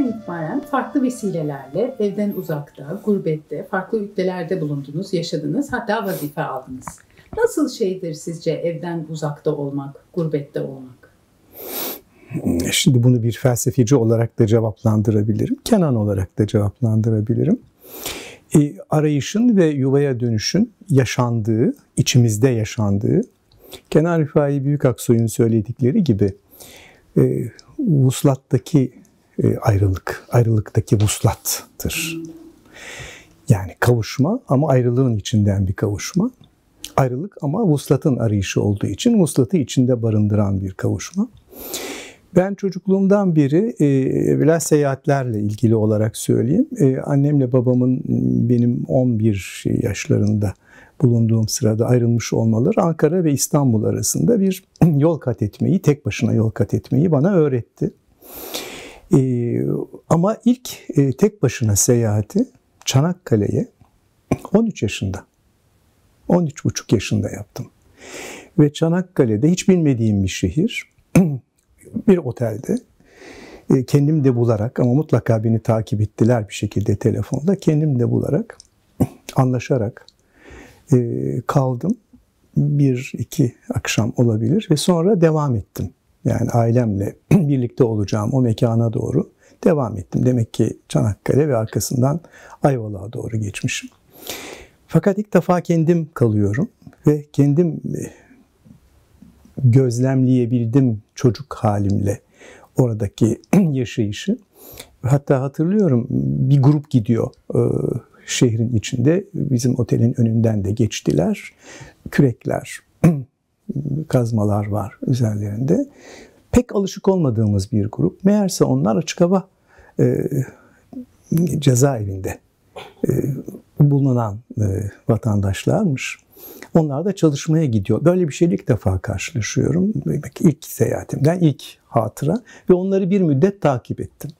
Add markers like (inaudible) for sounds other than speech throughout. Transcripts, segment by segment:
gençliğinizden itibaren farklı vesilelerle evden uzakta, gurbette, farklı ülkelerde bulundunuz, yaşadınız, hatta vazife aldınız. Nasıl şeydir sizce evden uzakta olmak, gurbette olmak? Şimdi bunu bir felsefeci olarak da cevaplandırabilirim. Kenan olarak da cevaplandırabilirim. E, arayışın ve yuvaya dönüşün yaşandığı, içimizde yaşandığı, Kenan Rifai Büyükaksoy'un söyledikleri gibi e, vuslattaki ayrılık, ayrılıktaki vuslattır. Yani kavuşma ama ayrılığın içinden bir kavuşma. Ayrılık ama vuslatın arayışı olduğu için vuslatı içinde barındıran bir kavuşma. Ben çocukluğumdan beri e, biraz seyahatlerle ilgili olarak söyleyeyim. E, annemle babamın benim 11 yaşlarında bulunduğum sırada ayrılmış olmaları Ankara ve İstanbul arasında bir (clears throat) yol kat etmeyi, tek başına yol kat etmeyi bana öğretti. Ee, ama ilk e, tek başına seyahati Çanakkale'ye 13 yaşında, 13,5 yaşında yaptım. Ve Çanakkale'de hiç bilmediğim bir şehir, (clears throat) bir otelde e, kendim de bularak ama mutlaka beni takip ettiler bir şekilde telefonda kendim de bularak anlaşarak e, kaldım. Bir iki akşam olabilir ve sonra devam ettim. Yani ailemle (clears throat) birlikte olacağım o mekana doğru devam ettim. Demek ki Çanakkale ve arkasından Ayvalık'a doğru geçmişim. Fakat ilk defa kendim kalıyorum ve kendim e, gözlemleyebildim çocuk halimle oradaki (clears throat) yaşayışı. Hatta hatırlıyorum bir grup gidiyor e, şehrin içinde bizim otelin önünden de geçtiler. Kürekler, (clears throat) kazmalar var üzerlerinde. Pek alışık olmadığımız bir grup. Meğerse onlar açık hava e, cezaevinde e, bulunan e, vatandaşlarmış. Onlar da çalışmaya gidiyor. Böyle bir şeyle ilk defa karşılaşıyorum. İlk seyahatimden ilk hatıra ve onları bir müddet takip ettim.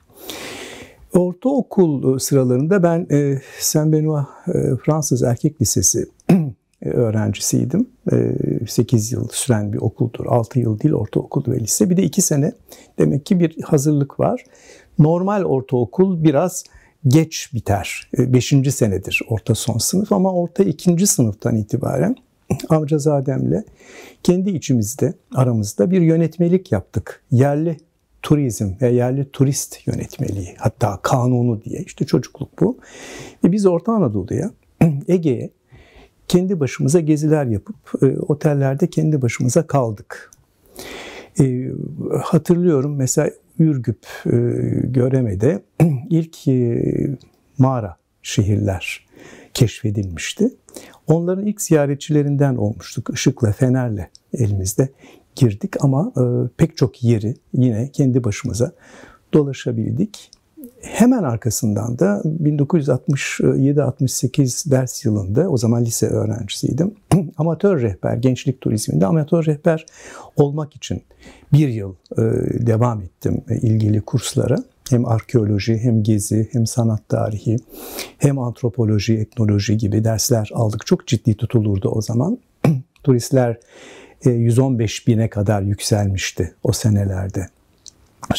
Ortaokul e, sıralarında ben e, Saint Benoît e, Fransız Erkek Lisesi (clears throat) öğrencisiydim. E, 8 yıl süren bir okuldur. 6 yıl değil ortaokul ve lise. Bir de 2 sene demek ki bir hazırlık var. Normal ortaokul biraz geç biter. 5. E, senedir orta son sınıf ama orta 2. sınıftan itibaren (clears throat) Amcazadem'le kendi içimizde, aramızda bir yönetmelik yaptık. Yerli turizm ve yerli turist yönetmeliği hatta kanunu diye işte çocukluk bu. Ve biz Orta Anadolu'ya, (clears throat) Ege'ye kendi başımıza geziler yapıp e, otellerde kendi başımıza kaldık. E, hatırlıyorum mesela Ürgüp, e, Göreme'de (clears throat) ilk e, mağara şehirler keşfedilmişti. Onların ilk ziyaretçilerinden olmuştuk. Işıkla, fenerle elimizde girdik ama e, pek çok yeri yine kendi başımıza dolaşabildik. Hemen arkasından da 1967-68 ders yılında, o zaman lise öğrencisiydim, (clears throat) amatör rehber, gençlik turizminde amatör rehber olmak için bir yıl e, devam ettim ilgili kurslara. Hem arkeoloji, hem gezi, hem sanat tarihi, hem antropoloji, etnoloji gibi dersler aldık. Çok ciddi tutulurdu o zaman. (clears throat) Turistler 115 e, bine kadar yükselmişti o senelerde.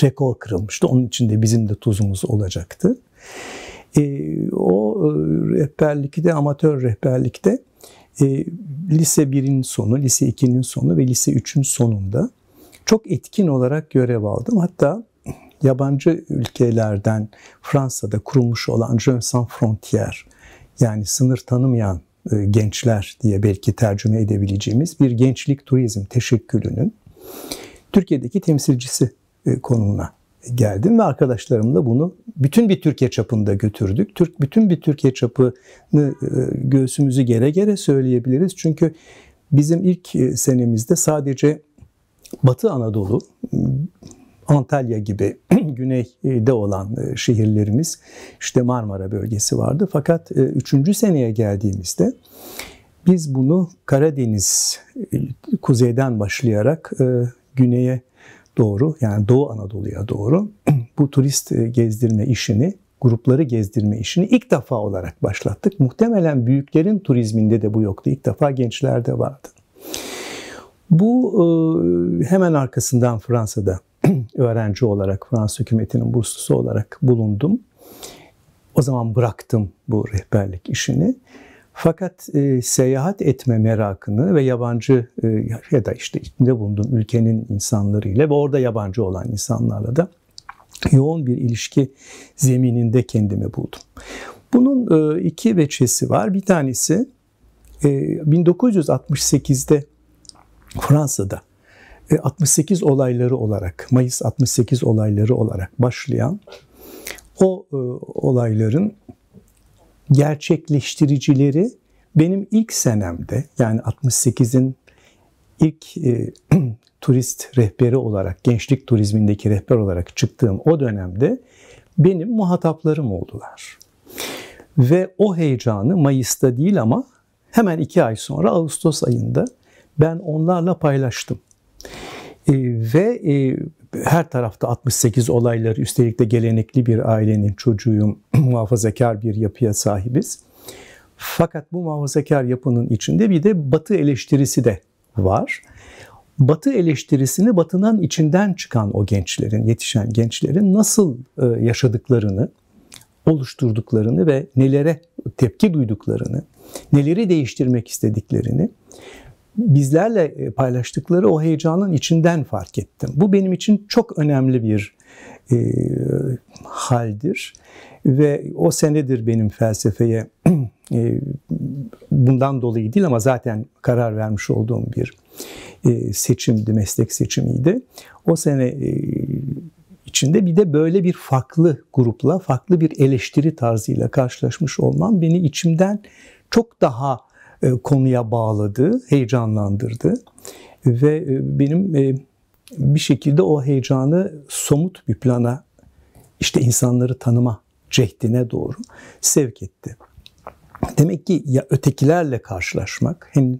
Rekor kırılmıştı. Onun içinde bizim de tuzumuz olacaktı. E, o e, rehberlikte, amatör rehberlikte e, lise 1'in sonu, lise 2'nin sonu ve lise 3'ün sonunda çok etkin olarak görev aldım. Hatta yabancı ülkelerden Fransa'da kurulmuş olan Jeunes Sans Frontières yani sınır tanımayan e, gençler diye belki tercüme edebileceğimiz bir gençlik turizm teşekkülünün Türkiye'deki temsilcisi konumuna geldim ve arkadaşlarımla bunu bütün bir Türkiye çapında götürdük. Türk bütün bir Türkiye çapını e, göğsümüzü gere gere söyleyebiliriz. Çünkü bizim ilk senemizde sadece Batı Anadolu Antalya gibi (clears throat) güneyde olan e, şehirlerimiz işte Marmara bölgesi vardı. Fakat e, üçüncü seneye geldiğimizde biz bunu Karadeniz e, kuzeyden başlayarak güneye doğru yani Doğu Anadolu'ya doğru (clears throat) bu turist gezdirme işini grupları gezdirme işini ilk defa olarak başlattık. Muhtemelen büyüklerin turizminde de bu yoktu. İlk defa gençlerde vardı. Bu hemen arkasından Fransa'da (clears throat) öğrenci olarak Fransız hükümetinin burslusu olarak bulundum. O zaman bıraktım bu rehberlik işini. Fakat e, seyahat etme merakını ve yabancı e, ya da işte içinde bulunduğum ülkenin insanlarıyla ve orada yabancı olan insanlarla da yoğun bir ilişki zemininde kendimi buldum. Bunun e, iki veçesi var. Bir tanesi e, 1968'de Fransa'da 68 e, olayları olarak, Mayıs 68 olayları olarak başlayan o e, olayların gerçekleştiricileri benim ilk senemde yani 68'in ilk e, (clears throat) turist rehberi olarak, gençlik turizmindeki rehber olarak çıktığım o dönemde benim muhataplarım oldular. Ve o heyecanı Mayıs'ta değil ama hemen iki ay sonra Ağustos ayında ben onlarla paylaştım. E, ve e, her tarafta 68 olayları üstelik de gelenekli bir ailenin çocuğuyum, (clears throat) muhafazakar bir yapıya sahibiz. Fakat bu muhafazakar yapının içinde bir de batı eleştirisi de var. Batı eleştirisini batının içinden çıkan o gençlerin, yetişen gençlerin nasıl e, yaşadıklarını, oluşturduklarını ve nelere tepki duyduklarını, neleri değiştirmek istediklerini bizlerle e, paylaştıkları o heyecanın içinden fark ettim. Bu benim için çok önemli bir e, haldir ve o senedir benim felsefeye (clears throat) e, bundan dolayı değil ama zaten karar vermiş olduğum bir e, seçimdi, meslek seçimiydi. O sene e, içinde bir de böyle bir farklı grupla, farklı bir eleştiri tarzıyla karşılaşmış olmam beni içimden çok daha konuya bağladı, heyecanlandırdı ve e, benim e, bir şekilde o heyecanı somut bir plana işte insanları tanıma cehdine doğru sevk etti. Demek ki ya ötekilerle karşılaşmak hem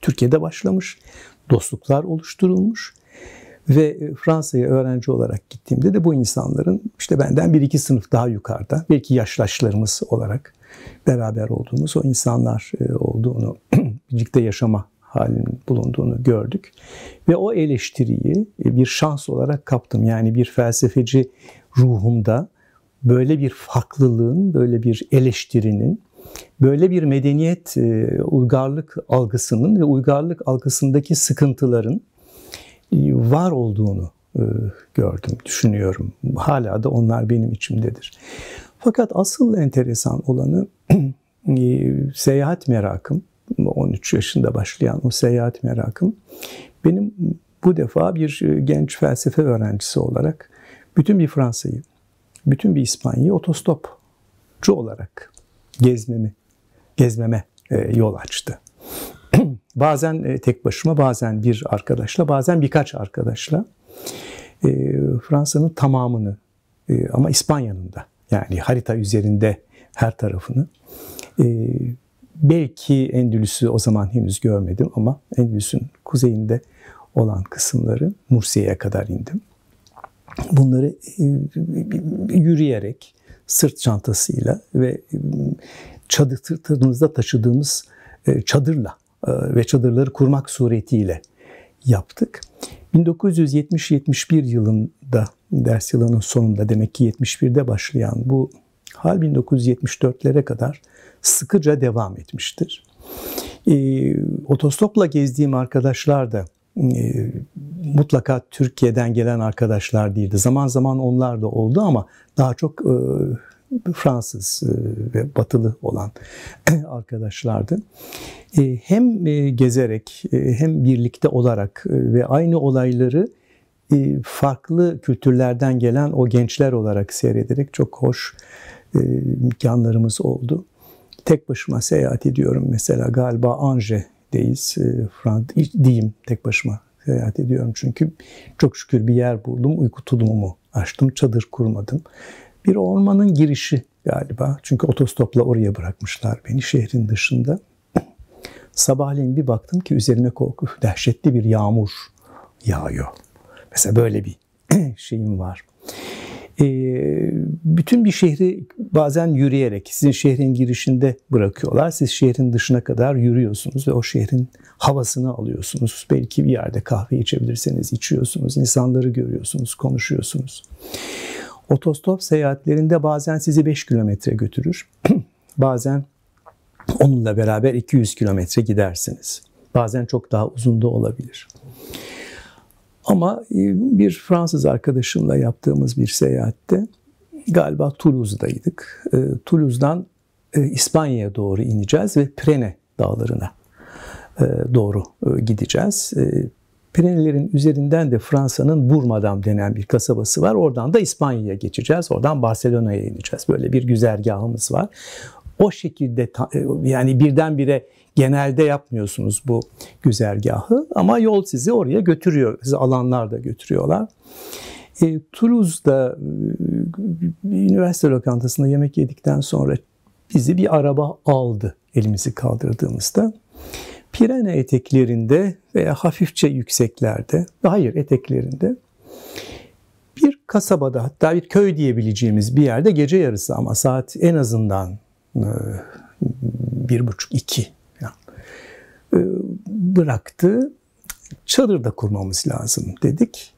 Türkiye'de başlamış, dostluklar oluşturulmuş ve Fransa'ya öğrenci olarak gittiğimde de bu insanların işte benden bir iki sınıf daha yukarıda, belki yaşlaşlarımız olarak beraber olduğumuz o insanlar e, olduğunu, (clears throat) birlikte yaşama halinin bulunduğunu gördük. Ve o eleştiriyi e, bir şans olarak kaptım. Yani bir felsefeci ruhumda böyle bir farklılığın, böyle bir eleştirinin, böyle bir medeniyet, e, uygarlık algısının ve uygarlık algısındaki sıkıntıların var olduğunu gördüm, düşünüyorum. Hala da onlar benim içimdedir. Fakat asıl enteresan olanı (clears throat) e, seyahat merakım. 13 yaşında başlayan o seyahat merakım. Benim bu defa bir e, genç felsefe öğrencisi olarak bütün bir Fransa'yı, bütün bir İspanya'yı otostopçu olarak gezmemi, gezmeme e, yol açtı. (clears throat) bazen tek başıma, bazen bir arkadaşla, bazen birkaç arkadaşla Fransa'nın tamamını ama İspanya'nın da yani harita üzerinde her tarafını. E, belki Endülüs'ü o zaman henüz görmedim ama Endülüs'ün kuzeyinde olan kısımları Mursiye'ye kadar indim. Bunları e, yürüyerek, sırt çantasıyla ve e, çadırımızda taşıdığımız e, çadırla ve çadırları kurmak suretiyle yaptık. 1970-71 yılında ders yılının sonunda demek ki 71'de başlayan bu hal 1974'lere kadar sıkıca devam etmiştir. E, otostopla gezdiğim arkadaşlar da e, mutlaka Türkiye'den gelen arkadaşlar değildi. Zaman zaman onlar da oldu ama daha çok e, Fransız e, ve batılı olan (clears throat) arkadaşlardı. E, hem e, gezerek hem birlikte olarak ve aynı olayları farklı kültürlerden gelen o gençler olarak seyrederek çok hoş imkanlarımız oldu. Tek başıma seyahat ediyorum mesela galiba Ange'deyiz. Frans diyeyim tek başıma seyahat ediyorum çünkü çok şükür bir yer buldum. Uyku tulumumu açtım, çadır kurmadım bir ormanın girişi galiba. Çünkü otostopla oraya bırakmışlar beni şehrin dışında. Sabahleyin bir baktım ki üzerime korku, dehşetli bir yağmur yağıyor. Mesela böyle bir (clears throat) şeyim var. bütün bir şehri bazen yürüyerek sizin şehrin girişinde bırakıyorlar. Siz şehrin dışına kadar yürüyorsunuz ve o şehrin havasını alıyorsunuz. Belki bir yerde kahve içebilirseniz içiyorsunuz, insanları görüyorsunuz, konuşuyorsunuz. Otostop seyahatlerinde bazen sizi 5 kilometre götürür. (clears throat) bazen onunla beraber 200 kilometre gidersiniz. Bazen çok daha uzun da olabilir. Ama e, bir Fransız arkadaşımla yaptığımız bir seyahatte galiba Toulouse'daydık. E, Toulouse'dan e, İspanya'ya doğru ineceğiz ve Prene dağlarına doğru gideceğiz. Pirenelerin üzerinden de Fransa'nın Burmadam denen bir kasabası var. Oradan da İspanya'ya geçeceğiz. Oradan Barcelona'ya ineceğiz. Böyle bir güzergahımız var. O şekilde yani birdenbire genelde yapmıyorsunuz bu güzergahı ama yol sizi oraya götürüyor. Sizi alanlar da götürüyorlar. E, Toulouse'da e, üniversite lokantasında yemek yedikten sonra bizi bir araba aldı elimizi kaldırdığımızda. Pirene eteklerinde veya hafifçe yükseklerde, hayır eteklerinde bir kasabada hatta bir köy diyebileceğimiz bir yerde gece yarısı ama saat en azından e, bir buçuk iki bıraktı. Çadır da kurmamız lazım dedik.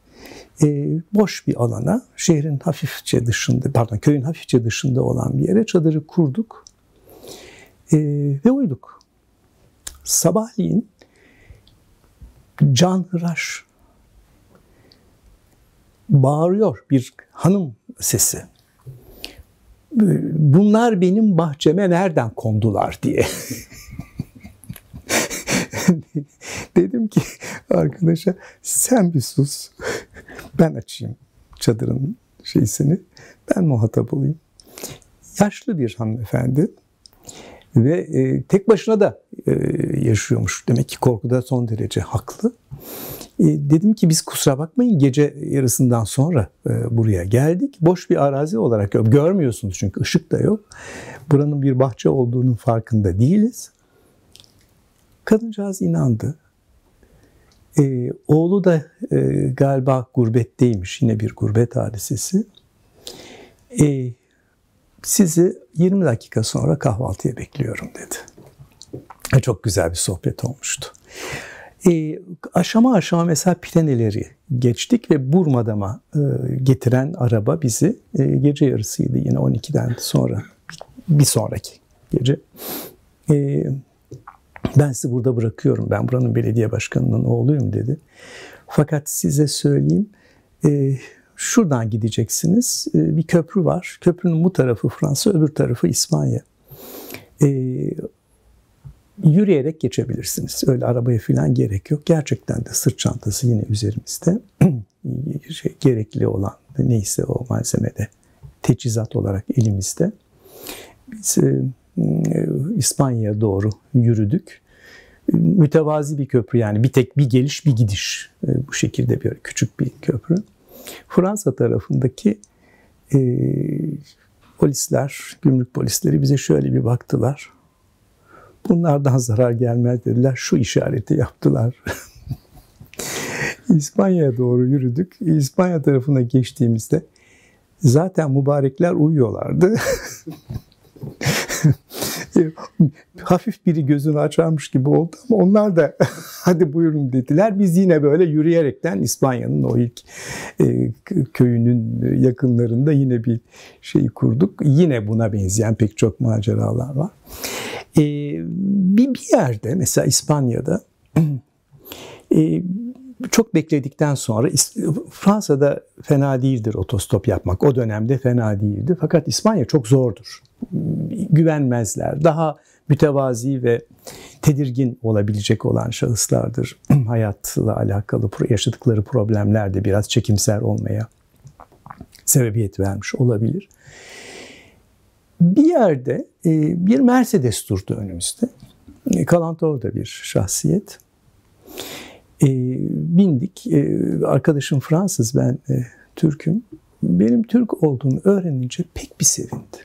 E, boş bir alana, şehrin hafifçe dışında, pardon köyün hafifçe dışında olan bir yere çadırı kurduk. E, ve uyuduk. Sabahleyin can hıraş bağırıyor bir hanım sesi. Bunlar benim bahçeme nereden kondular diye. (laughs) (laughs) Dedim ki arkadaşa sen bir sus. Ben açayım çadırın şeysini. Ben muhatap olayım. Yaşlı bir hanımefendi ve e, tek başına da e, yaşıyormuş. Demek ki korkuda son derece haklı. E, dedim ki biz kusura bakmayın gece yarısından sonra e, buraya geldik. Boş bir arazi olarak görmüyorsunuz çünkü ışık da yok. Buranın bir bahçe olduğunun farkında değiliz. Kadıncağız inandı. Ee, oğlu da e, galiba gurbetteymiş. Yine bir gurbet hadisesi. Ee, sizi 20 dakika sonra kahvaltıya bekliyorum dedi. E, çok güzel bir sohbet olmuştu. E, aşama aşama mesela Pireneleri geçtik ve Burmadam'a e, getiren araba bizi e, gece yarısıydı yine 12'den sonra bir sonraki gece. E, ben sizi burada bırakıyorum. Ben buranın belediye başkanının oğluyum dedi. Fakat size söyleyeyim e, şuradan gideceksiniz. E, bir köprü var. Köprünün bu tarafı Fransa, öbür tarafı İspanya. E, yürüyerek geçebilirsiniz. Öyle arabaya falan gerek yok. Gerçekten de sırt çantası yine üzerimizde. (clears throat) şey, gerekli olan neyse o malzemede teçhizat olarak elimizde. Biz e, İspanya'ya doğru yürüdük. Mütevazi bir köprü yani bir tek bir geliş bir gidiş e, bu şekilde bir küçük bir köprü. Fransa tarafındaki e, polisler, gümrük polisleri bize şöyle bir baktılar. Bunlardan zarar gelmez dediler. Şu işareti yaptılar. (laughs) İspanya'ya doğru yürüdük. İspanya tarafına geçtiğimizde zaten mübarekler uyuyorlardı. (laughs) (laughs) hafif biri gözünü açarmış gibi oldu ama onlar da (laughs) hadi buyurun dediler. Biz yine böyle yürüyerekten İspanya'nın o ilk e, köyünün yakınlarında yine bir şey kurduk. Yine buna benzeyen pek çok maceralar var. E, bir, bir yerde mesela İspanya'da (clears throat) e, çok bekledikten sonra Fransa'da fena değildir otostop yapmak. O dönemde fena değildi. Fakat İspanya çok zordur. Güvenmezler. Daha mütevazi ve tedirgin olabilecek olan şahıslardır. (clears throat) Hayatla alakalı yaşadıkları problemler de biraz çekimser olmaya sebebiyet vermiş olabilir. Bir yerde e, bir Mercedes durdu önümüzde. E, Kalantor da bir şahsiyet. E, bindik. Arkadaşım Fransız, ben Türk'üm. Benim Türk olduğumu öğrenince pek bir sevindi.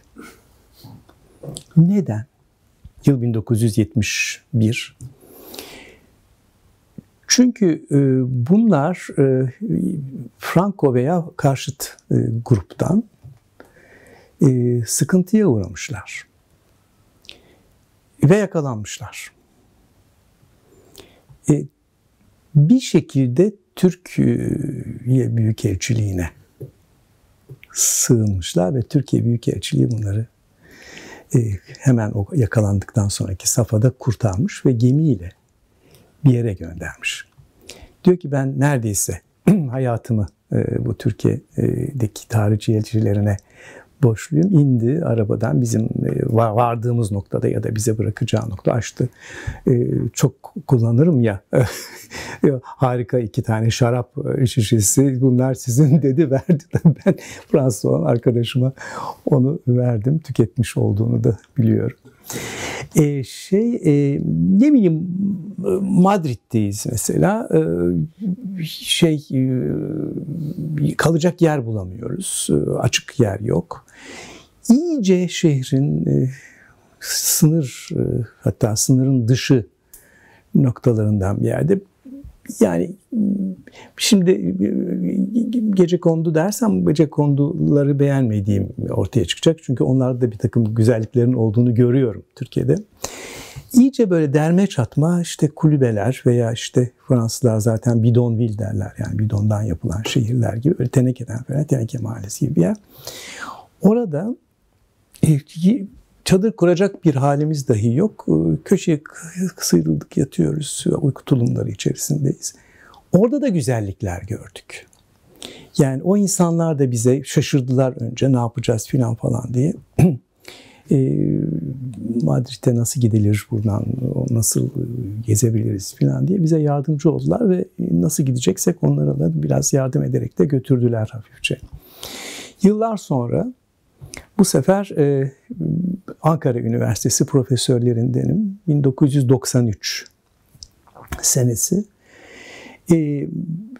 Neden? Yıl 1971. Çünkü e, bunlar e, Franco veya karşıt e, gruptan e, sıkıntıya uğramışlar ve yakalanmışlar. E, bir şekilde Türkiye Büyükelçiliğine sığınmışlar ve Türkiye Büyükelçiliği bunları e, hemen o yakalandıktan sonraki safhada kurtarmış ve gemiyle bir yere göndermiş. Diyor ki ben neredeyse (clears throat) hayatımı e, bu Türkiye'deki tarihçilerine borçluyum. İndi arabadan bizim e, vardığımız noktada ya da bize bırakacağı nokta açtı. E, çok kullanırım ya (laughs) harika iki tane şarap e, şişesi bunlar sizin (laughs) dedi verdi. Ben Fransız olan arkadaşıma onu verdim. Tüketmiş olduğunu da biliyorum. E, şey e, ne bileyim Madrid'deyiz mesela. E, şey e, kalacak yer bulamıyoruz. E, açık yer yok. İyice şehrin e, sınır e, hatta sınırın dışı noktalarından bir yerde yani şimdi gece kondu dersem gece konduları beğenmediğim ortaya çıkacak. Çünkü onlarda bir takım güzelliklerin olduğunu görüyorum Türkiye'de. İyice böyle derme çatma işte kulübeler veya işte Fransızlar zaten bidonville derler. Yani bidondan yapılan şehirler gibi böyle tenekeden falan teneke mahallesi gibi bir yer. Orada e, çadır kuracak bir halimiz dahi yok. Ee, köşeye sıyrıldık yatıyoruz. Uyku tulumları içerisindeyiz. Orada da güzellikler gördük. Yani o insanlar da bize şaşırdılar önce ne yapacağız filan falan diye. (clears throat) e, Madrid'e nasıl gidilir buradan, nasıl gezebiliriz filan diye bize yardımcı oldular ve nasıl gideceksek onlara da biraz yardım ederek de götürdüler hafifçe. Yıllar sonra bu sefer e, Ankara Üniversitesi profesörlerindenim. 1993 senesi. E,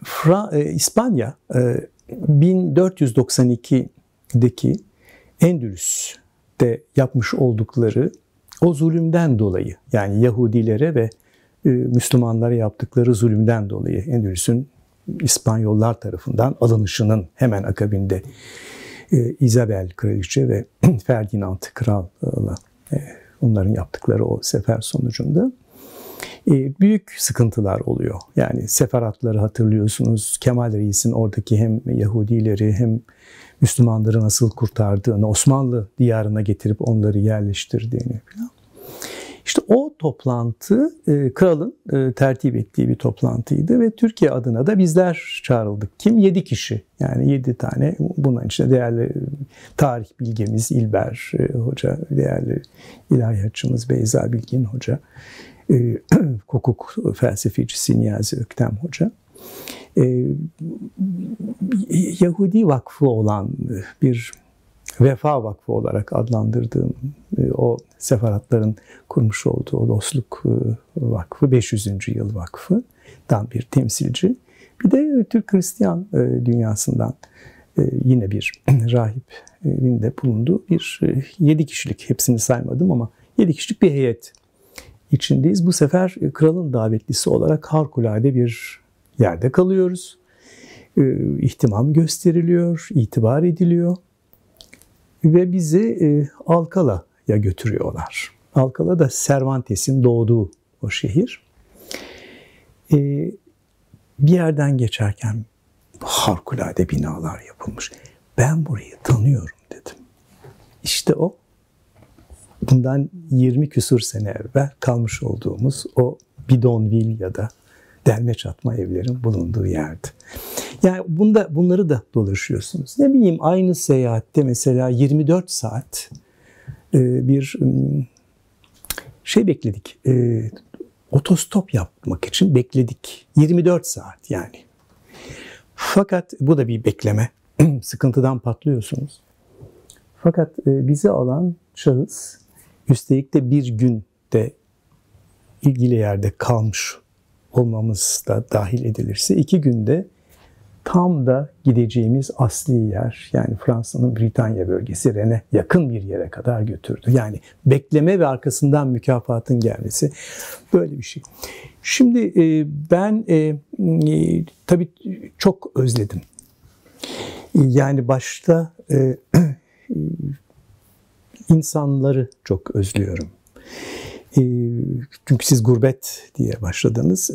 Fra, e, İspanya e, 1492'deki Endülüs'te yapmış oldukları o zulümden dolayı yani Yahudilere ve e, Müslümanlara yaptıkları zulümden dolayı Endülüs'ün İspanyollar tarafından alınışının hemen akabinde Isabel kraliçe ve (clears throat) Ferdinand kral e, onların yaptıkları o sefer sonucunda e, büyük sıkıntılar oluyor. Yani seferatları hatırlıyorsunuz. Kemal Reis'in oradaki hem Yahudileri hem Müslümanları nasıl kurtardığını, Osmanlı diyarına getirip onları yerleştirdiğini falan. İşte o toplantı e, kralın e, tertip ettiği bir toplantıydı ve Türkiye adına da bizler çağrıldık. Kim? Yedi kişi. Yani yedi tane. Bunun içinde değerli tarih bilgemiz İlber e, Hoca, değerli ilahiyatçımız Beyza Bilgin Hoca, e, (clears throat) hukuk felsefecisi Niyazi Öktem Hoca. E, Yahudi Vakfı olan bir Vefa Vakfı olarak adlandırdığım e, o sefaratların kurmuş olduğu o dostluk e, vakfı 500. yıl vakfıdan bir temsilci. Bir de Türk Hristiyan e, dünyasından yine bir (clears throat) rahibin de bulunduğu bir yedi kişilik hepsini saymadım ama yedi kişilik bir heyet içindeyiz. Bu sefer kralın davetlisi olarak harikulade bir yerde kalıyoruz. İhtimam gösteriliyor, itibar ediliyor ve bizi e, Alcala'ya götürüyorlar. Alcala da Cervantes'in doğduğu o şehir. E, bir yerden geçerken harikulade binalar yapılmış. Ben burayı tanıyorum dedim. İşte o bundan 20 küsur sene evvel kalmış olduğumuz o Bidonville ya da derme çatma evlerin bulunduğu yerdi. Yani bunda bunları da dolaşıyorsunuz. Ne bileyim aynı seyahatte mesela 24 saat e, bir şey bekledik. E, otostop yapmak için bekledik. 24 saat yani. Fakat bu da bir bekleme. (clears throat) Sıkıntıdan patlıyorsunuz. Fakat e, bizi alan şahıs üstelik de bir gün de ilgili yerde kalmış olmamız da dahil edilirse iki günde tam da gideceğimiz asli yer yani Fransa'nın Britanya bölgesi Ren'e yakın bir yere kadar götürdü. Yani bekleme ve arkasından mükafatın gelmesi böyle bir şey. Şimdi e, ben e, e, tabii çok özledim. Yani başta (clears throat) insanları çok özlüyorum. Çünkü siz gurbet diye başladınız.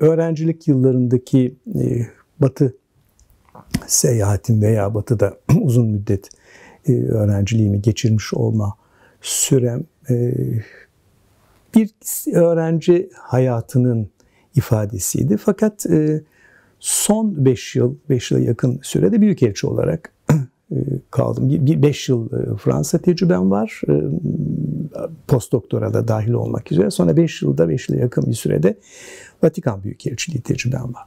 Öğrencilik yıllarındaki Batı seyahatim veya Batı'da (clears throat) uzun müddet e, öğrenciliğimi geçirmiş olma sürem e, bir öğrenci hayatının ifadesiydi. Fakat e, son 5 yıl, 5 yıla yakın sürede büyükelçi olarak (clears throat) kaldım. Bir 5 yıl Fransa tecrübem var. Postdoktora da dahil olmak üzere. Sonra 5 yılda 5 yıla yakın bir sürede Vatikan Büyükelçiliği tecrübem var.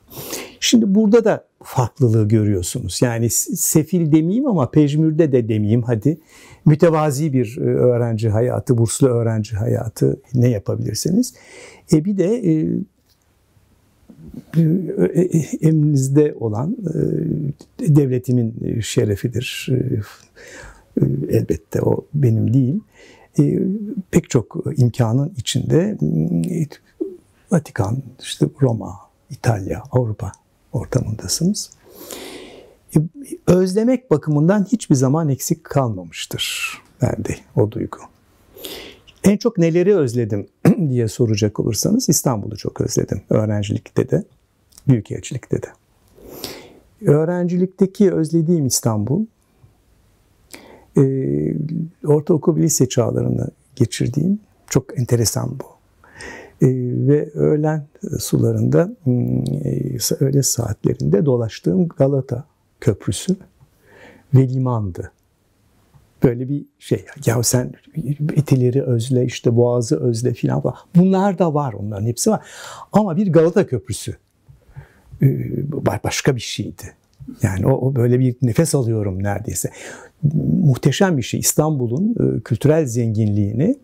Şimdi burada da farklılığı görüyorsunuz. Yani sefil demeyeyim ama pejmürde de demeyeyim hadi. Mütevazi bir e, öğrenci hayatı, burslu öğrenci hayatı ne yapabilirsiniz? E bir de e, e, emrinizde olan devletimin şerefidir. Elbette o benim değil. Pek çok imkanın içinde Vatikan, işte Roma, İtalya, Avrupa ortamındasınız. E, özlemek bakımından hiçbir zaman eksik kalmamıştır bende o duygu. En çok neleri özledim (clears throat) diye soracak olursanız İstanbul'u çok özledim. Öğrencilikte de, büyükelçilikte de. Öğrencilikteki özlediğim İstanbul, e, ortaokul lise çağlarını geçirdiğim çok enteresan bu. Ee, ve öğlen sularında hmm, e, öğle saatlerinde dolaştığım Galata Köprüsü ve limandı. Böyle bir şey. Ya sen itileri özle, işte boğazı özle filan. Bunlar da var onların hepsi var. Ama bir Galata Köprüsü e, başka bir şeydi. Yani o, o böyle bir nefes alıyorum neredeyse. Muhteşem bir şey. İstanbul'un e, kültürel zenginliğini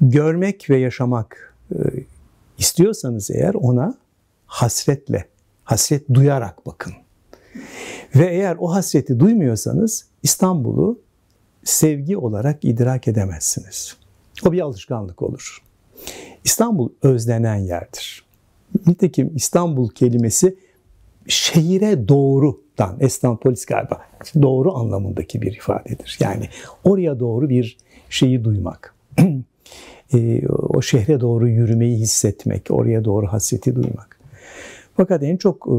görmek ve yaşamak istiyorsanız eğer ona hasretle, hasret duyarak bakın. Ve eğer o hasreti duymuyorsanız İstanbul'u sevgi olarak idrak edemezsiniz. O bir alışkanlık olur. İstanbul özlenen yerdir. Nitekim İstanbul kelimesi şehire doğrudan, estantolis galiba, doğru anlamındaki bir ifadedir. Yani oraya doğru bir şeyi duymak. (clears throat) e, o şehre doğru yürümeyi hissetmek, oraya doğru hasreti duymak. Fakat en çok e,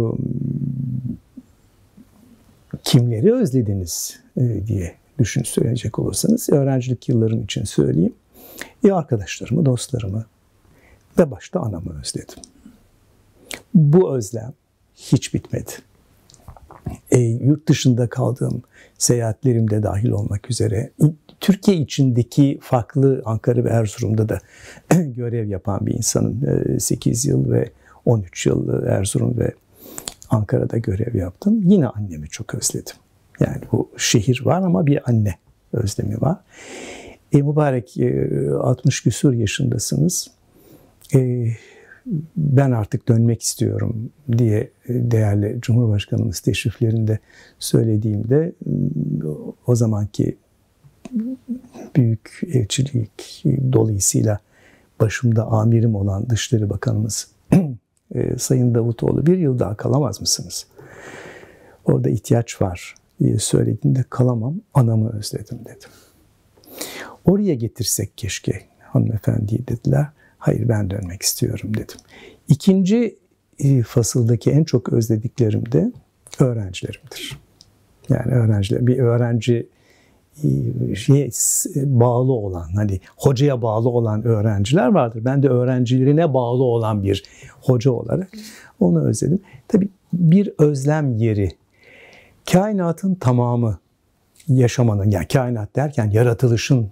kimleri özlediniz e, diye düşün söyleyecek olursanız öğrencilik yıllarım için söyleyeyim. E, arkadaşlarımı, dostlarımı ve başta anamı özledim. Bu özlem hiç bitmedi. E, yurt dışında kaldığım seyahatlerimde dahil olmak üzere Türkiye içindeki farklı Ankara ve Erzurum'da da (clears throat) görev yapan bir insanın 8 e, yıl ve 13 yıl Erzurum ve Ankara'da görev yaptım. Yine annemi çok özledim. Yani bu şehir var ama bir anne özlemi var. E, mübarek e, 60 küsur yaşındasınız. E, ben artık dönmek istiyorum diye e, değerli Cumhurbaşkanımız teşriflerinde söylediğimde o zamanki büyük elçilik dolayısıyla başımda amirim olan Dışişleri Bakanımız (clears throat) e, Sayın Davutoğlu bir yıl daha kalamaz mısınız? Orada ihtiyaç var diye söylediğinde kalamam, anamı özledim dedim. Oraya getirsek keşke hanımefendi dediler. Hayır ben dönmek istiyorum dedim. İkinci e, fasıldaki en çok özlediklerim de öğrencilerimdir. Yani öğrenciler, bir öğrenci şey bağlı olan hani hocaya bağlı olan öğrenciler vardır. Ben de öğrencilerine bağlı olan bir hoca olarak onu özledim. Tabii bir özlem yeri kainatın tamamı yaşamanın yani kainat derken yaratılışın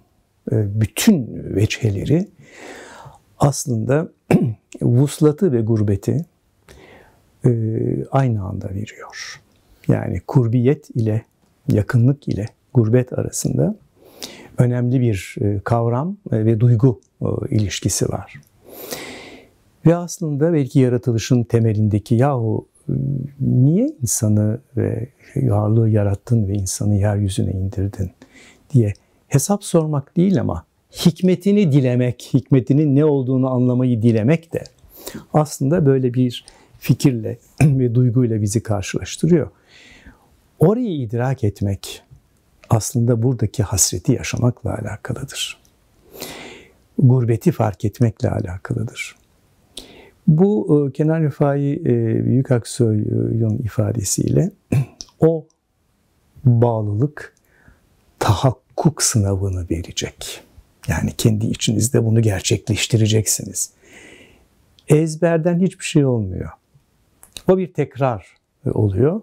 bütün veçheleri aslında (clears throat) vuslatı ve gurbeti e, aynı anda veriyor. Yani kurbiyet ile yakınlık ile gurbet arasında önemli bir e, kavram e, ve duygu e, ilişkisi var. Ve aslında belki yaratılışın temelindeki yahu niye insanı ve varlığı yarattın ve insanı yeryüzüne indirdin diye hesap sormak değil ama hikmetini dilemek, hikmetinin ne olduğunu anlamayı dilemek de aslında böyle bir fikirle (clears throat) ve duyguyla bizi karşılaştırıyor. Orayı idrak etmek aslında buradaki hasreti yaşamakla alakalıdır. Gurbeti fark etmekle alakalıdır. Bu e, Kenan Rıfai e, Büyük Aksoy'un ifadesiyle (clears throat) o bağlılık tahakkuk sınavını verecek. Yani kendi içinizde bunu gerçekleştireceksiniz. Ezberden hiçbir şey olmuyor. O bir tekrar oluyor.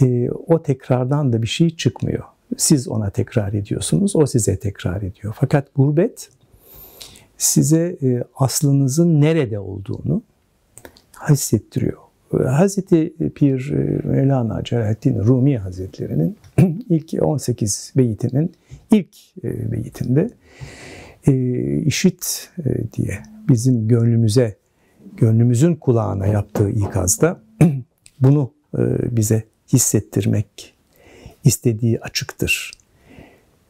E, o tekrardan da bir şey çıkmıyor. Siz ona tekrar ediyorsunuz, o size tekrar ediyor. Fakat gurbet size e, aslınızın nerede olduğunu hissettiriyor. Hazreti Pir e, Mevlana Celaleddin Rumi Hazretleri'nin (clears throat) ilk 18 beyitinin ilk e, beyitinde işit diye bizim gönlümüze, gönlümüzün kulağına yaptığı ikazda (clears throat) bunu bize hissettirmek istediği açıktır.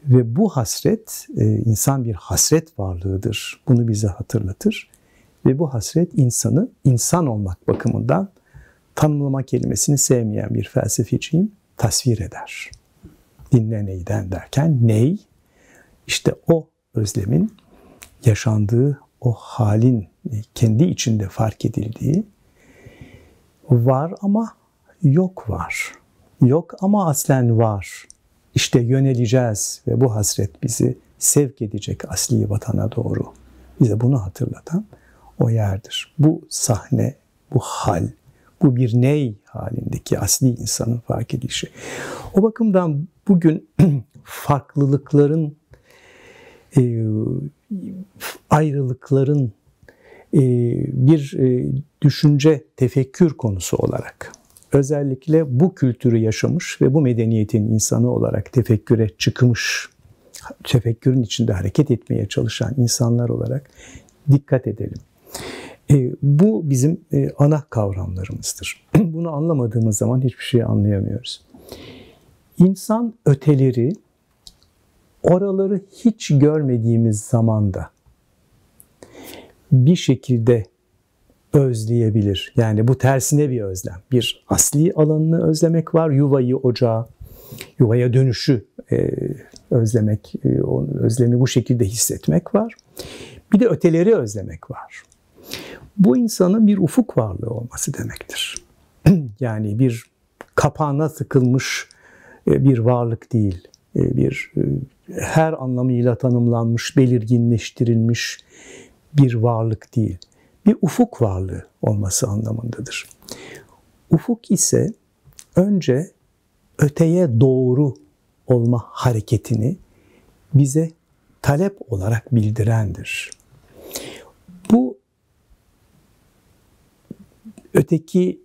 Ve bu hasret e, insan bir hasret varlığıdır. Bunu bize hatırlatır. Ve bu hasret insanı insan olmak bakımından tanımlama kelimesini sevmeyen bir felsefeciyim tasvir eder. Dinle neyden derken ney? İşte o özlemin yaşandığı o halin kendi içinde fark edildiği var ama yok var. Yok ama aslen var işte yöneleceğiz ve bu hasret bizi sevk edecek asli vatana doğru. Bize bunu hatırlatan o yerdir. Bu sahne, bu hal, bu bir ney halindeki asli insanın fark edilişi. O bakımdan bugün (clears throat) farklılıkların, e, ayrılıkların e, bir e, düşünce, tefekkür konusu olarak özellikle bu kültürü yaşamış ve bu medeniyetin insanı olarak tefekküre çıkmış, tefekkürün içinde hareket etmeye çalışan insanlar olarak dikkat edelim. E, bu bizim e, ana kavramlarımızdır. (clears throat) Bunu anlamadığımız zaman hiçbir şey anlayamıyoruz. İnsan öteleri, oraları hiç görmediğimiz zamanda bir şekilde özleyebilir. Yani bu tersine bir özlem. Bir asli alanını özlemek var, yuvayı, ocağı, yuvaya dönüşü e, özlemek, e, o özlemi bu şekilde hissetmek var. Bir de öteleri özlemek var. Bu insanın bir ufuk varlığı olması demektir. (clears throat) yani bir kapağına sıkılmış bir varlık değil. E, bir e, her anlamıyla tanımlanmış, belirginleştirilmiş bir varlık değil bir ufuk varlığı olması anlamındadır. Ufuk ise önce öteye doğru olma hareketini bize talep olarak bildirendir. Bu öteki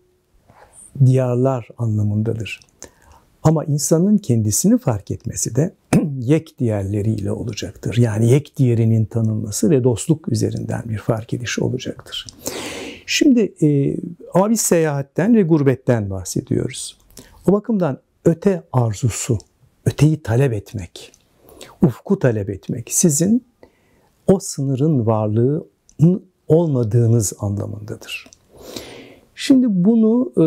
diyarlar anlamındadır. Ama insanın kendisini fark etmesi de (clears throat) yek diğerleriyle olacaktır. Yani yek diğerinin tanınması ve dostluk üzerinden bir fark ediş olacaktır. Şimdi e, ama seyahatten ve gurbetten bahsediyoruz. O bakımdan öte arzusu, öteyi talep etmek, ufku talep etmek sizin o sınırın varlığı olmadığınız anlamındadır. Şimdi bunu e,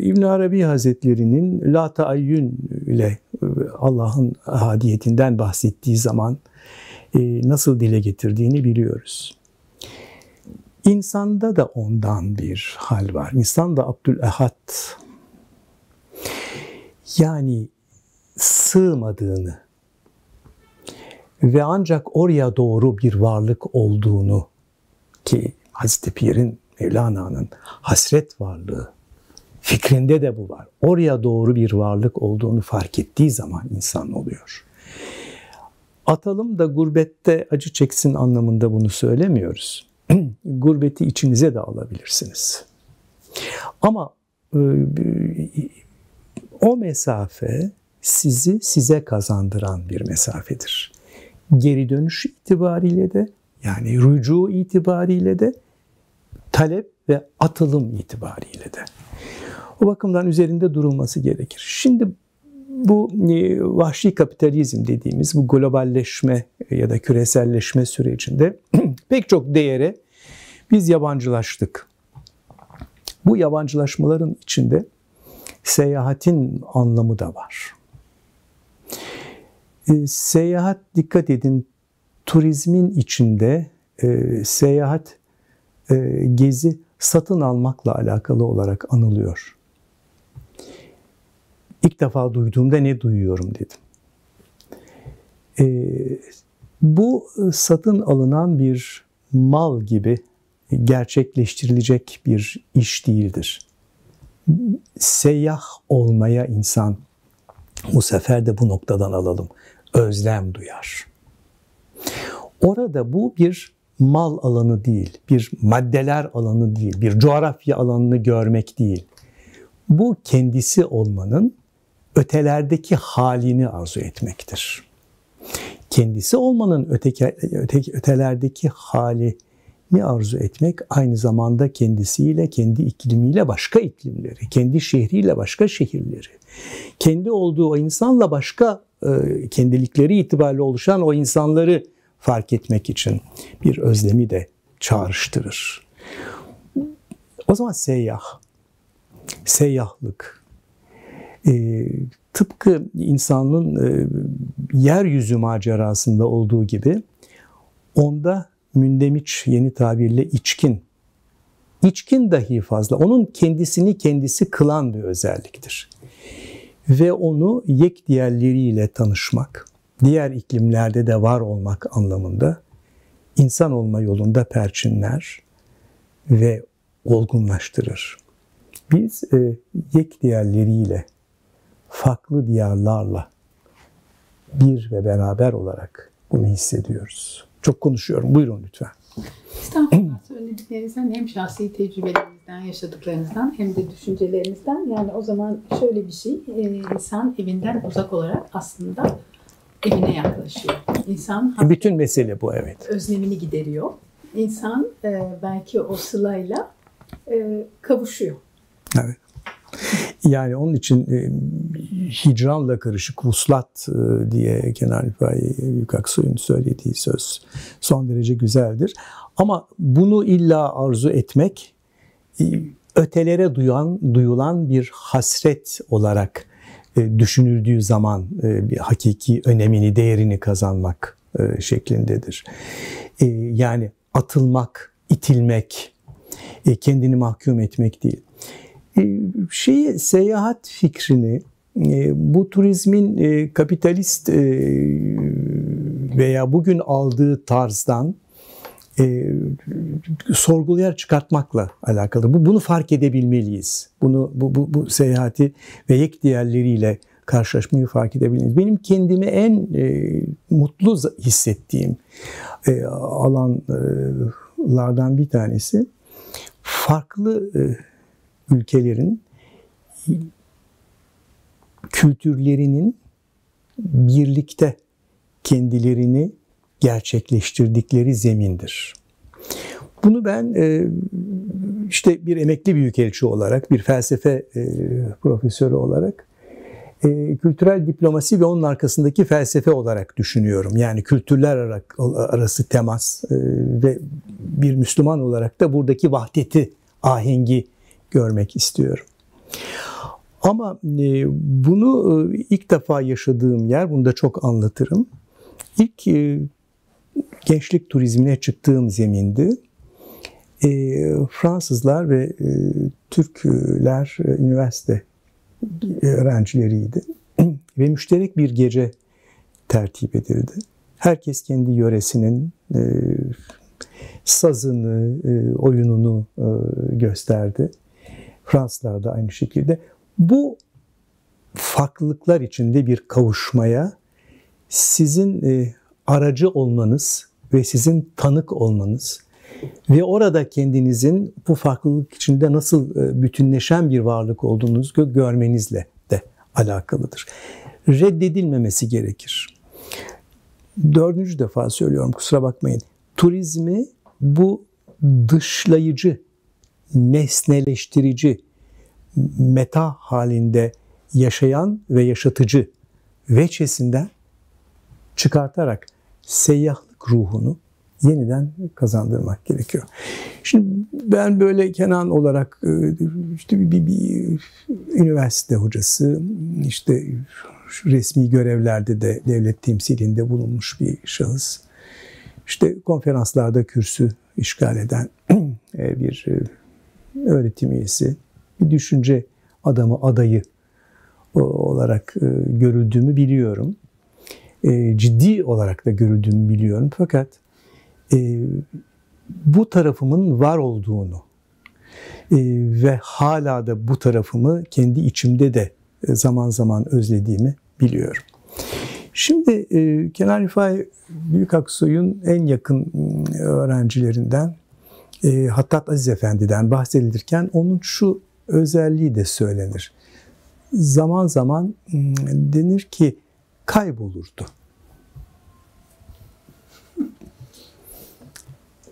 İbn Arabi Hazretleri'nin La Taayyün ile e, Allah'ın hadiyetinden bahsettiği zaman e, nasıl dile getirdiğini biliyoruz. İnsanda da ondan bir hal var. İnsan da Abdülehad yani sığmadığını ve ancak oraya doğru bir varlık olduğunu ki Hazreti Pir'in Mevlana'nın hasret varlığı fikrinde de bu var. Oraya doğru bir varlık olduğunu fark ettiği zaman insan oluyor. Atalım da gurbette acı çeksin anlamında bunu söylemiyoruz. (clears throat) Gurbeti içinize de alabilirsiniz. Ama e, o mesafe sizi size kazandıran bir mesafedir. Geri dönüş itibariyle de yani rücu itibariyle de talep ve atılım itibariyle de. O bakımdan üzerinde durulması gerekir. Şimdi bu e, vahşi kapitalizm dediğimiz bu globalleşme ya da küreselleşme sürecinde (clears throat) pek çok değere biz yabancılaştık. Bu yabancılaşmaların içinde seyahatin anlamı da var. E, seyahat dikkat edin turizmin içinde e, seyahat gezi satın almakla alakalı olarak anılıyor. İlk defa duyduğumda ne duyuyorum dedim. E, bu satın alınan bir mal gibi gerçekleştirilecek bir iş değildir. Seyyah olmaya insan bu sefer de bu noktadan alalım. Özlem duyar. Orada bu bir mal alanı değil, bir maddeler alanı değil, bir coğrafya alanını görmek değil. Bu kendisi olmanın ötelerdeki halini arzu etmektir. Kendisi olmanın öteki, öteki, ötelerdeki halini arzu etmek aynı zamanda kendisiyle, kendi iklimiyle başka iklimleri, kendi şehriyle başka şehirleri, kendi olduğu o insanla başka kendilikleri itibariyle oluşan o insanları fark etmek için bir özlemi de çağrıştırır. O zaman seyyah, seyyahlık, e, tıpkı insanın e, yeryüzü macerasında olduğu gibi onda mündemiç yeni tabirle içkin, içkin dahi fazla, onun kendisini kendisi kılan bir özelliktir. Ve onu yek diğerleriyle tanışmak, diğer iklimlerde de var olmak anlamında insan olma yolunda perçinler ve olgunlaştırır. Biz e, yek diğerleriyle, farklı diyarlarla bir ve beraber olarak bunu hissediyoruz. Çok konuşuyorum. Buyurun lütfen. Estağfurullah (clears throat) söylediklerinizden hem şahsi tecrübelerinizden, yaşadıklarınızdan hem de düşüncelerinizden. Yani o zaman şöyle bir şey, e, insan evinden uzak olarak aslında evine yaklaşıyor. İnsan bütün mesele bu evet. Özlemini gideriyor. İnsan e, belki o sılayla e, kavuşuyor. Evet. Yani onun için e, hicranla karışık vuslat e, diye Kenan İlfai Büyükaksoy'un söylediği söz son derece güzeldir. Ama bunu illa arzu etmek e, ötelere duyan, duyulan bir hasret olarak düşünüldüğü zaman e, bir hakiki önemini, değerini kazanmak e, şeklindedir. Yani atılmak, itilmek, kendini mahkum etmek değil. Şeyi, seyahat fikrini bu turizmin kapitalist veya bugün aldığı tarzdan e, sorgulayarak çıkartmakla alakalı. Bu bunu fark edebilmeliyiz. Bunu bu, bu, bu seyahati ve yek diğerleriyle karşılaşmayı fark edebiliriz. Benim kendimi en e, mutlu hissettiğim e, alanlardan bir tanesi farklı e, ülkelerin kültürlerinin birlikte kendilerini gerçekleştirdikleri zemindir. Bunu ben e, işte bir emekli büyükelçi olarak, bir felsefe e, profesörü olarak e, kültürel diplomasi ve onun arkasındaki felsefe olarak düşünüyorum. Yani kültürler arası temas ve bir Müslüman olarak da buradaki vahdeti, ahengi görmek istiyorum. Ama bunu ilk defa yaşadığım yer, bunu da çok anlatırım. İlk gençlik turizmine çıktığım zemindi. E, Fransızlar ve e, Türkler e, üniversite öğrencileriydi. (clears throat) ve müşterek bir gece tertip edildi. Herkes kendi yöresinin e, sazını, e, oyununu e, gösterdi. Fransızlar da aynı şekilde. Bu farklılıklar içinde bir kavuşmaya sizin e, aracı olmanız ve sizin tanık olmanız ve orada kendinizin bu farklılık içinde nasıl e, bütünleşen bir varlık olduğunuzu görmenizle de alakalıdır. Reddedilmemesi gerekir. Dördüncü defa söylüyorum kusura bakmayın. Turizmi bu dışlayıcı, nesneleştirici, meta halinde yaşayan ve yaşatıcı veçesinden çıkartarak seyyahlık ruhunu yeniden kazandırmak gerekiyor. Şimdi ben böyle Kenan olarak e, işte bir, bir, bir üniversite hocası, işte resmi görevlerde de devlet temsilinde bulunmuş bir şahıs. İşte konferanslarda kürsü işgal eden (clears throat) e, bir e, öğretim üyesi, bir düşünce adamı, adayı olarak görüldüğümü biliyorum. Ciddi olarak da görüldüğümü biliyorum. Fakat e, bu tarafımın var olduğunu e, ve hala da bu tarafımı kendi içimde de e, zaman zaman özlediğimi biliyorum. Şimdi e, Kenan Rifai Büyük Aksoy'un en yakın öğrencilerinden e, Hattat Aziz Efendi'den bahsedilirken onun şu özelliği de söylenir. Zaman zaman denir ki kaybolurdu.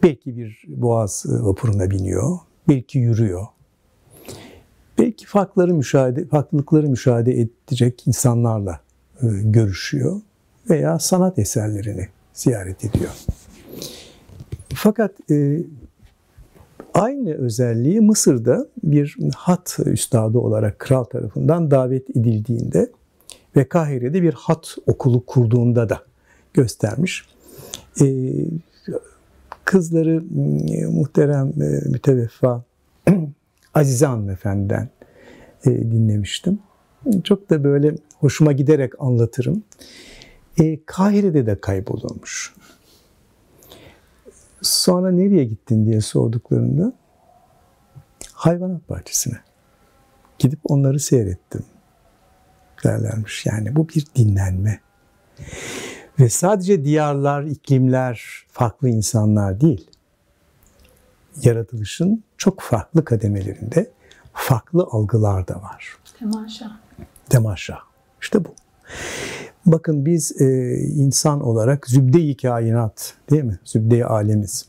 Belki bir boğaz vapuruna biniyor, belki yürüyor. Belki farkları müşahede, farklılıkları müşahede edecek insanlarla e, görüşüyor veya sanat eserlerini ziyaret ediyor. Fakat e, aynı özelliği Mısır'da bir hat üstadı olarak kral tarafından davet edildiğinde ve Kahire'de bir hat okulu kurduğunda da göstermiş. E, kızları e, muhterem e, müteveffa (clears throat) Azize Hanımefendi'den e, dinlemiştim. Çok da böyle hoşuma giderek anlatırım. E, Kahire'de de kaybolurmuş. Sonra nereye gittin diye sorduklarında hayvanat bahçesine. Gidip onları seyrettim derlermiş. Yani bu bir dinlenme. Ve sadece diyarlar, iklimler, farklı insanlar değil. Yaratılışın çok farklı kademelerinde farklı algılar da var. Temaşa. Temaşa. İşte bu. Bakın biz e, insan olarak zübde-i kainat değil mi? Zübde-i alemiz.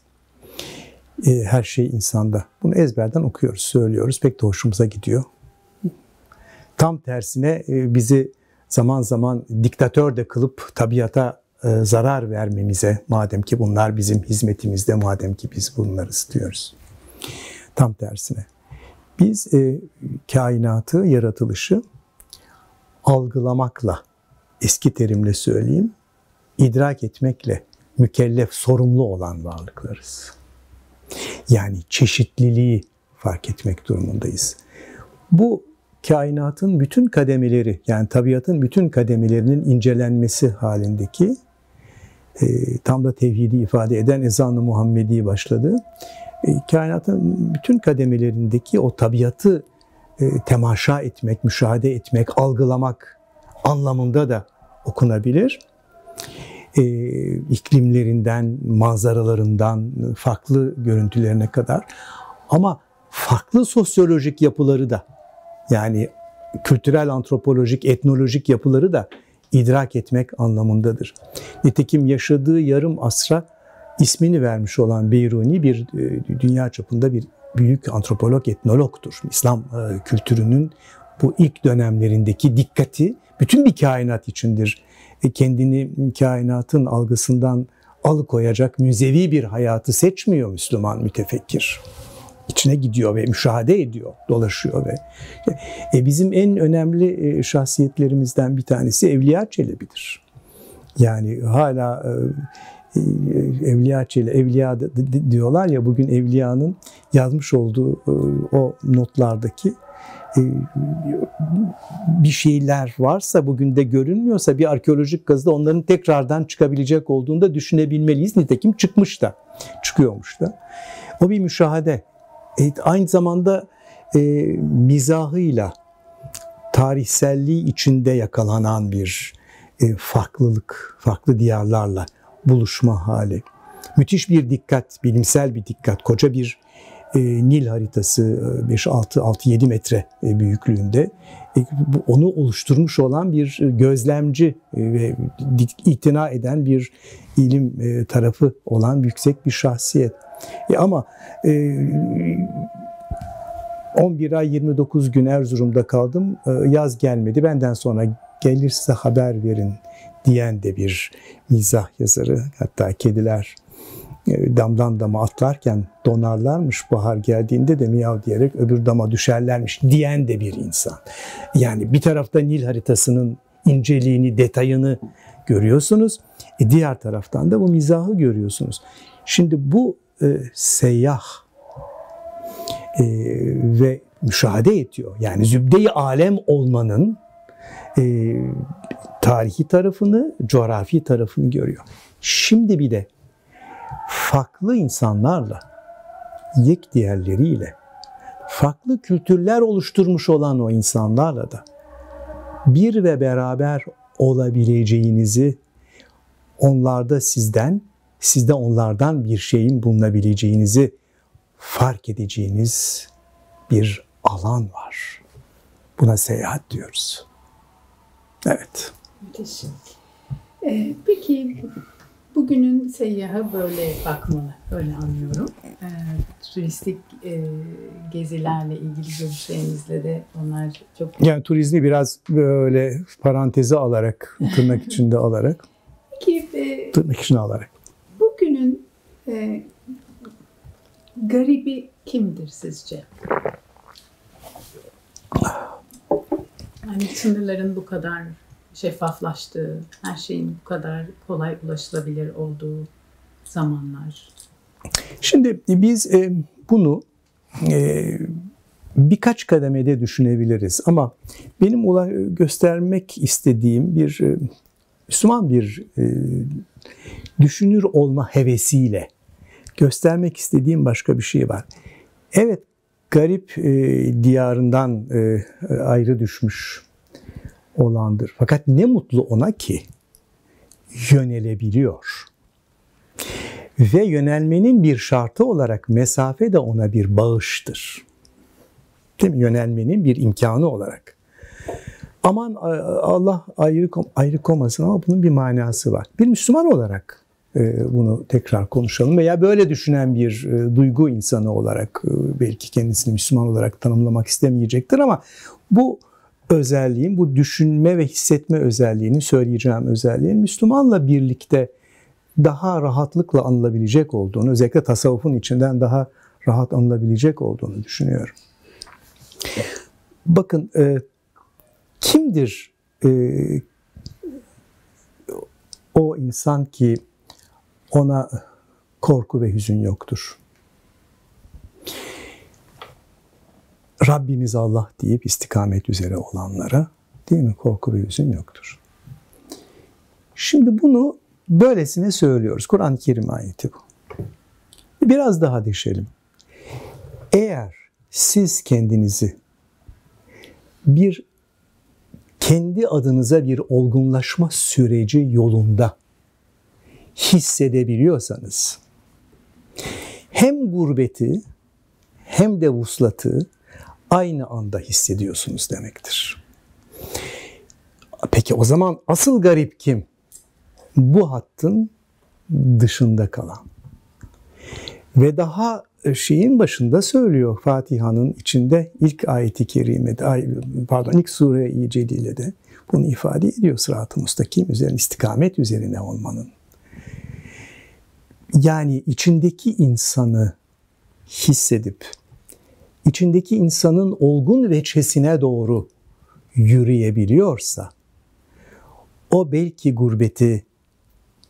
E, her şey insanda. Bunu ezberden okuyoruz, söylüyoruz. Pek de hoşumuza gidiyor. Tam tersine e, bizi zaman zaman diktatör de kılıp tabiata e, zarar vermemize madem ki bunlar bizim hizmetimizde madem ki biz bunları istiyoruz. Tam tersine. Biz e, kainatı, yaratılışı algılamakla, eski terimle söyleyeyim, idrak etmekle mükellef, sorumlu olan varlıklarız. Yani çeşitliliği fark etmek durumundayız. Bu kainatın bütün kademeleri yani tabiatın bütün kademelerinin incelenmesi halindeki e, tam da tevhidi ifade eden ezan-ı Muhammedi başladı. E, kainatın bütün kademelerindeki o tabiatı e, temaşa etmek, müşahede etmek, algılamak anlamında da okunabilir. E, iklimlerinden, manzaralarından, farklı görüntülerine kadar. Ama farklı sosyolojik yapıları da yani kültürel, antropolojik, etnolojik yapıları da idrak etmek anlamındadır. Nitekim yaşadığı yarım asra ismini vermiş olan Beyruni bir e, dünya çapında bir büyük antropolog, etnologtur. İslam e, kültürünün bu ilk dönemlerindeki dikkati bütün bir kainat içindir. E, kendini kainatın algısından alıkoyacak müzevi bir hayatı seçmiyor Müslüman mütefekkir içine gidiyor ve müşahede ediyor, dolaşıyor ve e, bizim en önemli e, şahsiyetlerimizden bir tanesi Evliya Çelebi'dir. Yani hala e, e Evliya Çelebi, Evliya diyorlar ya bugün Evliya'nın yazmış olduğu e, o notlardaki bir şeyler varsa bugün de görünmüyorsa bir arkeolojik kazıda onların tekrardan çıkabilecek olduğunu da düşünebilmeliyiz. Nitekim çıkmış da, çıkıyormuş da. O bir müşahede. E, aynı zamanda e, mizahıyla, tarihselliği içinde yakalanan bir e, farklılık, farklı diyarlarla buluşma hali. Müthiş bir dikkat, bilimsel bir dikkat, koca bir e, Nil haritası 5-6-6-7 e, metre e, büyüklüğünde e, onu oluşturmuş olan bir gözlemci e, ve itina eden bir ilim e, tarafı olan yüksek bir şahsiyet. E ama e, 11 ay 29 gün Erzurum'da kaldım. Ee, yaz gelmedi. Benden sonra gelirse haber verin diyen de bir mizah yazarı. Hatta kediler e, damdan dama atlarken donarlarmış bahar geldiğinde de miyav diyerek öbür dama düşerlermiş diyen de bir insan. Yani bir tarafta Nil haritasının inceliğini, detayını görüyorsunuz. E diğer taraftan da bu mizahı görüyorsunuz. Şimdi bu e, seyyah e, ve müşahede ediyor. Yani zübde-i alem olmanın e, tarihi tarafını, coğrafi tarafını görüyor. Şimdi bir de farklı insanlarla, yek diğerleriyle, farklı kültürler oluşturmuş olan o insanlarla da bir ve beraber olabileceğinizi onlarda sizden, sizde onlardan bir şeyin bulunabileceğinizi fark edeceğiniz bir alan var. Buna seyahat diyoruz. Evet. Müthiş. Ee, peki bugünün seyyahı böyle bakmalı, öyle anlıyorum. Ee, turistik e, gezilerle ilgili görüşlerinizle de onlar çok... Yani turizmi biraz böyle paranteze alarak, tırnak (laughs) içinde alarak, Peki e, tırnak içine alarak. Bugünün e, garibi kimdir sizce? Yani sınırların bu kadar şeffaflaştığı, her şeyin bu kadar kolay ulaşılabilir olduğu zamanlar. Şimdi biz e, bunu e, birkaç kademede düşünebiliriz ama benim göstermek istediğim bir e, Müslüman bir e, düşünür olma hevesiyle göstermek istediğim başka bir şey var. Evet garip e, diyarından e, ayrı düşmüş olandır. Fakat ne mutlu ona ki yönelebiliyor. Ve yönelmenin bir şartı olarak mesafe de ona bir bağıştır. Değil mi? Yönelmenin bir imkanı olarak. Aman Allah ayrı, ayrı komasın ama bunun bir manası var. Bir Müslüman olarak e, bunu tekrar konuşalım veya böyle düşünen bir e, duygu insanı olarak e, belki kendisini Müslüman olarak tanımlamak istemeyecektir ama bu özelliğin, bu düşünme ve hissetme özelliğini söyleyeceğim özelliğin Müslümanla birlikte daha rahatlıkla anılabilecek olduğunu, özellikle tasavvufun içinden daha rahat anılabilecek olduğunu düşünüyorum. Bakın kimdir o insan ki ona korku ve hüzün yoktur. Rabbimiz Allah deyip istikamet üzere olanlara değil mi korku ve hüzün yoktur. Şimdi bunu böylesine söylüyoruz. Kur'an-ı Kerim ayeti bu. Biraz daha deşelim. Eğer siz kendinizi bir kendi adınıza bir olgunlaşma süreci yolunda hissedebiliyorsanız hem gurbeti hem de vuslatı aynı anda hissediyorsunuz demektir. Peki o zaman asıl garip kim? Bu hattın dışında kalan. Ve daha şeyin başında söylüyor Fatiha'nın içinde ilk ayeti kerimede, pardon ilk sure-i celilede bunu ifade ediyor sırat-ı müstakim üzerine, istikamet üzerine olmanın. Yani içindeki insanı hissedip, içindeki insanın olgun veçesine doğru yürüyebiliyorsa, o belki gurbeti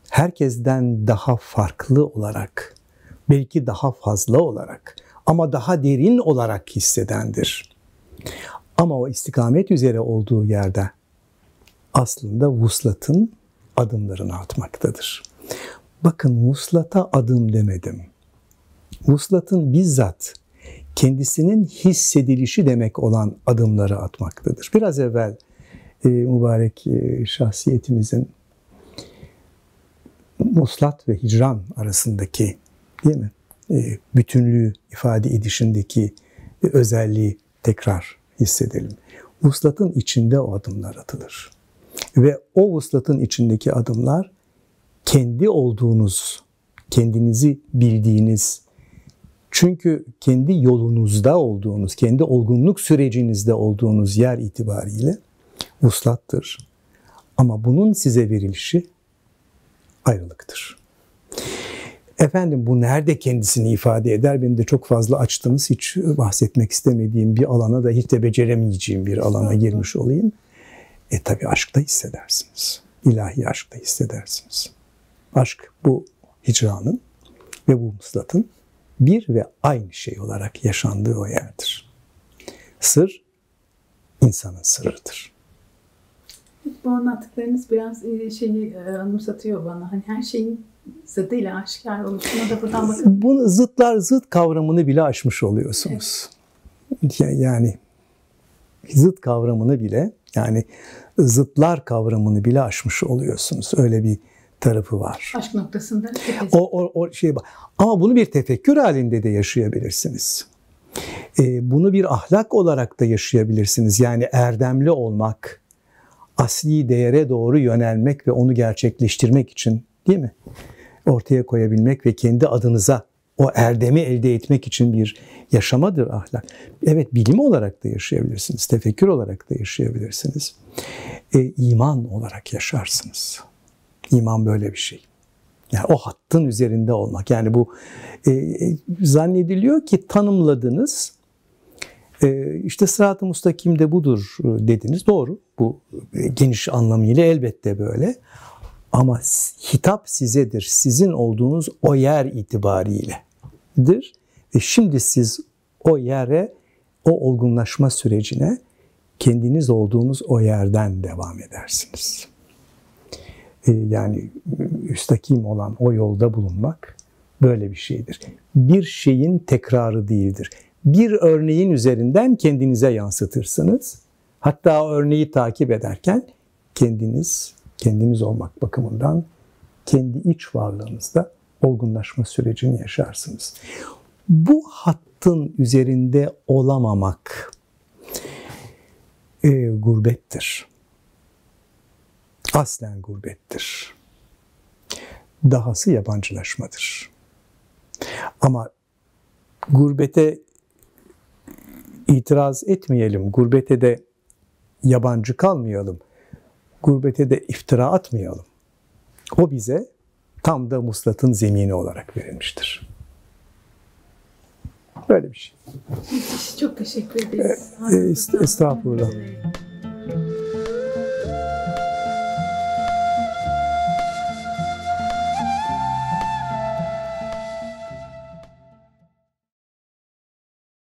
herkesten daha farklı olarak, belki daha fazla olarak ama daha derin olarak hissedendir. Ama o istikamet üzere olduğu yerde aslında vuslatın adımlarını atmaktadır. Bakın vuslata adım demedim. Vuslatın bizzat kendisinin hissedilişi demek olan adımları atmaktadır. Biraz evvel e, mübarek e, şahsiyetimizin muslat ve hicran arasındaki değil mi? E, bütünlüğü ifade edişindeki özelliği tekrar hissedelim. Vuslatın içinde o adımlar atılır. Ve o vuslatın içindeki adımlar kendi olduğunuz, kendinizi bildiğiniz Çünkü kendi yolunuzda olduğunuz, kendi olgunluk sürecinizde olduğunuz yer itibariyle vuslattır. Ama bunun size verilişi ayrılıktır. Efendim bu nerede kendisini ifade eder? Benim de çok fazla açtığınız, hiç bahsetmek istemediğim bir alana da hiç de beceremeyeceğim bir alana girmiş olayım. E tabi aşkta hissedersiniz. İlahi aşkta hissedersiniz. Aşk bu hicranın ve bu muslatın bir ve aynı şey olarak yaşandığı o yerdir. Sır insanın sırrıdır. Bu anlattıklarınız biraz e, şeyi e, anımsatıyor bana. Hani her şeyin zıddıyla aşikar oluşuna da buradan bakın. Bunu zıtlar zıt kavramını bile aşmış oluyorsunuz. Evet. Yani zıt kavramını bile yani zıtlar kavramını bile aşmış oluyorsunuz. Öyle bir tarafı var. Aşk noktasında. O, o, o şey Ama bunu bir tefekkür halinde de yaşayabilirsiniz. Ee, bunu bir ahlak olarak da yaşayabilirsiniz. Yani erdemli olmak, asli değere doğru yönelmek ve onu gerçekleştirmek için değil mi? Ortaya koyabilmek ve kendi adınıza o erdemi elde etmek için bir yaşamadır ahlak. Evet bilim olarak da yaşayabilirsiniz, tefekkür olarak da yaşayabilirsiniz. E, iman olarak yaşarsınız. İman böyle bir şey. Yani o hattın üzerinde olmak. Yani bu e, e zannediliyor ki tanımladınız. E, işte sırat-ı mustakimde de budur e, dediniz. Doğru. Bu e, geniş anlamıyla elbette böyle. Ama hitap sizedir. Sizin olduğunuz o yer itibariyledir. Ve şimdi siz o yere, o olgunlaşma sürecine kendiniz olduğunuz o yerden devam edersiniz. Ee, yani üstakim olan o yolda bulunmak böyle bir şeydir. Bir şeyin tekrarı değildir. Bir örneğin üzerinden kendinize yansıtırsınız. Hatta örneği takip ederken kendiniz kendiniz olmak bakımından kendi iç varlığınızda olgunlaşma sürecini yaşarsınız. Bu hattın üzerinde olamamak e, gurbettir. Aslen gurbettir. Dahası yabancılaşmadır. Ama gurbete itiraz etmeyelim, gurbete de yabancı kalmayalım, gurbete de iftira atmayalım. O bize tam da muslatın zemini olarak verilmiştir. Böyle bir şey. Çok teşekkür ederiz. Estağfurullah.